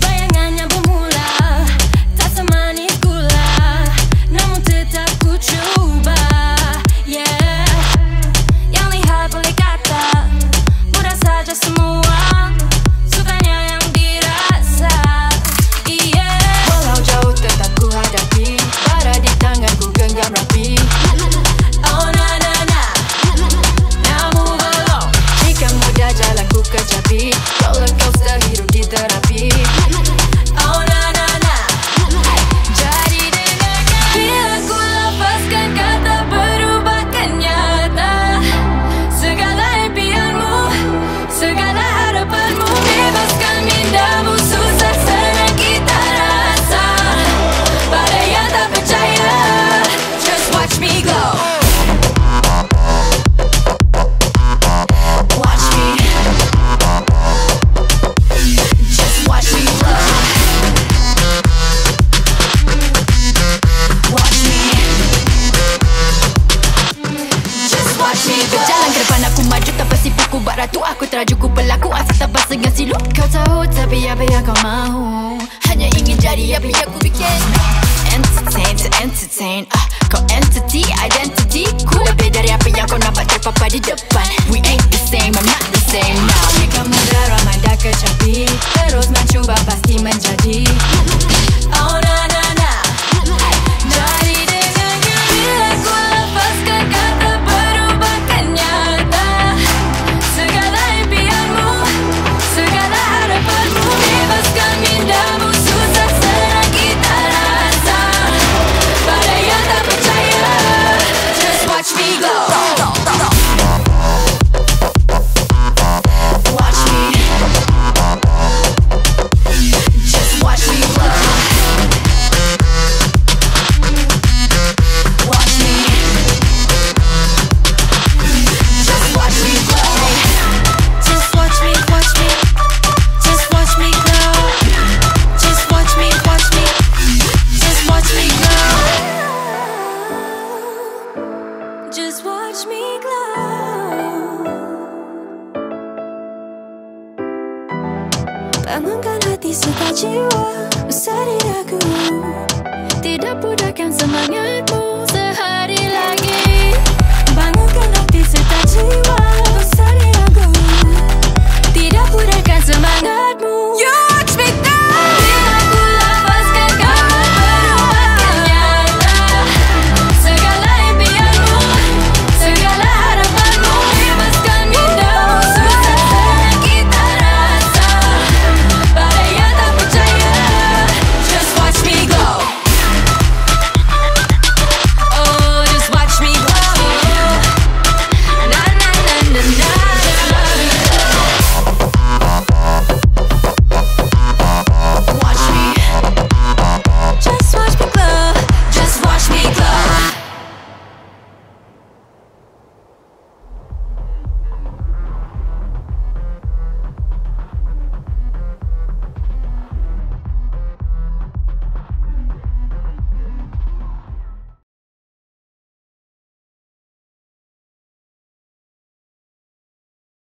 Bayangannya Pasti berjalan ke depan aku maju tak pasti buku Buat ratu aku teraju ku pelaku Asal tak basa dengan silu. Kau tahu tapi apa yang kau mahu. Hanya ingin jadi apa yang aku bikin. Entertain to entertain uh, Kau entity identity. Bangunkan hati serta jiwa Usari ragu Tidak